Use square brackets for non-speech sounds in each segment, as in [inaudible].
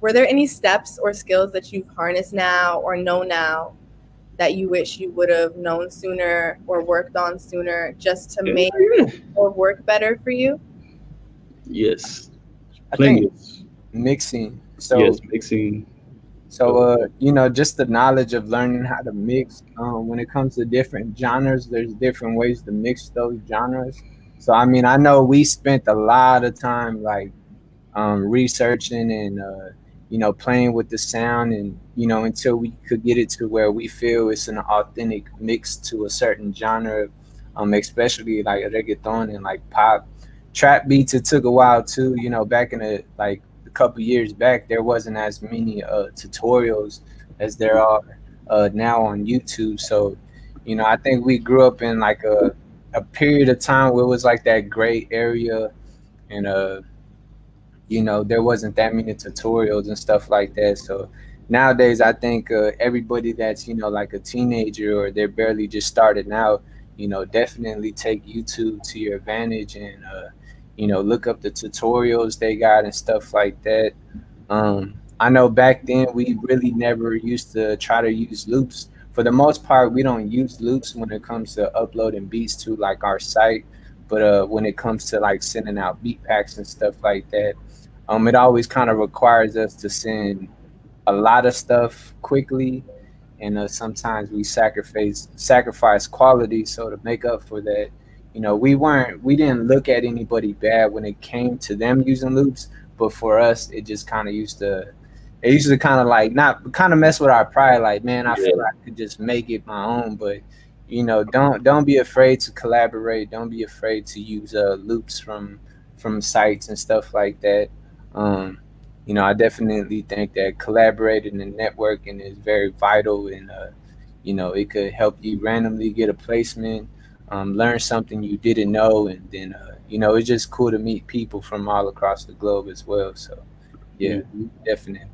were there any steps or skills that you've harnessed now or know now that you wish you would have known sooner or worked on sooner just to make [clears throat] or work better for you? Yes. I think mixing. So yes, mixing. So uh, you know, just the knowledge of learning how to mix. Um, when it comes to different genres, there's different ways to mix those genres. So I mean, I know we spent a lot of time like um, researching and uh, you know playing with the sound and you know until we could get it to where we feel it's an authentic mix to a certain genre, um, especially like reggaeton and like pop. Trap beats it took a while too you know back in the like a couple years back there wasn't as many uh, tutorials as there are uh, now on youtube. So you know i think we grew up in like a, a period of time where it was like that gray area and uh you know there wasn't that many tutorials and stuff like that so nowadays i think uh, everybody that's you know like a teenager or they're barely just starting out you know definitely take youtube to your advantage and uh, you know, look up the tutorials they got and stuff like that. Um, I know back then we really never used to try to use loops. For the most part, we don't use loops when it comes to uploading beats to like our site. But uh, when it comes to like sending out beat packs and stuff like that, um, it always kind of requires us to send a lot of stuff quickly, and uh, sometimes we sacrifice sacrifice quality. So to make up for that, you know, we weren't we didn't look at anybody bad when it came to them using loops, but for us, it just kind of used to it used to kind of like not kind of mess with our pride. Like, man, I yeah. feel like I could just make it my own, but you know, don't don't be afraid to collaborate. Don't be afraid to use uh, loops from from sites and stuff like that. Um, you know, I definitely think that collaborating and networking is very vital, and uh, you know, it could help you randomly get a placement um, learn something you didn't know, and then uh, you know it's just cool to meet people from all across the globe as well. So yeah, mm-hmm. definitely.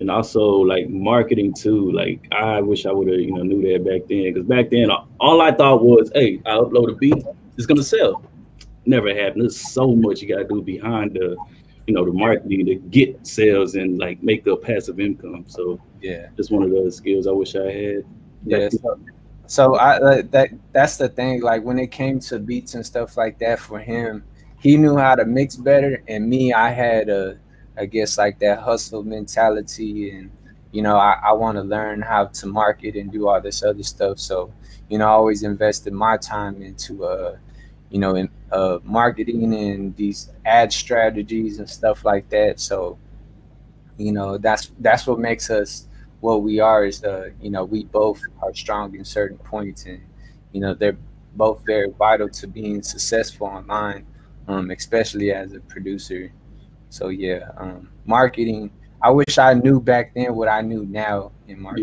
And also like marketing too. Like I wish I would have you know knew that back then because back then all I thought was, hey, I upload a beat, it's gonna sell. Never happened. There's so much you gotta do behind the you know the marketing to get sales and like make a passive income. So yeah, just one of those skills I wish I had. Yeah, so, so I uh, that that's the thing. Like when it came to beats and stuff like that for him, he knew how to mix better, and me, I had a, I guess like that hustle mentality, and you know, I, I want to learn how to market and do all this other stuff. So, you know, I always invested my time into uh, you know, in uh marketing and these ad strategies and stuff like that. So, you know, that's that's what makes us what we are is uh, you know we both are strong in certain points and you know they're both very vital to being successful online um, especially as a producer so yeah um, marketing i wish i knew back then what i knew now in marketing